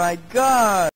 my god!